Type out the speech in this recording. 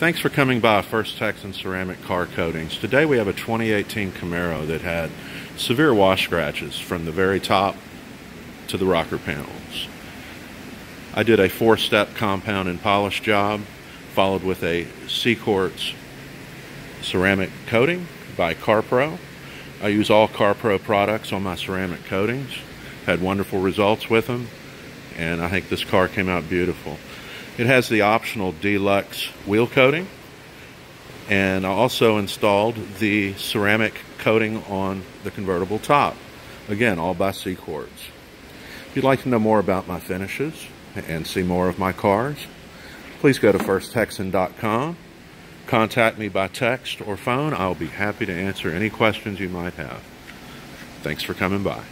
Thanks for coming by First Texan Ceramic Car Coatings. Today we have a 2018 Camaro that had severe wash scratches from the very top to the rocker panels. I did a four-step compound and polish job followed with a C-Quartz ceramic coating by CarPro. I use all CarPro products on my ceramic coatings. Had wonderful results with them and I think this car came out beautiful. It has the optional deluxe wheel coating and I also installed the ceramic coating on the convertible top. Again, all by C-Quartz. If you'd like to know more about my finishes and see more of my cars, please go to firsttexan.com. Contact me by text or phone. I'll be happy to answer any questions you might have. Thanks for coming by.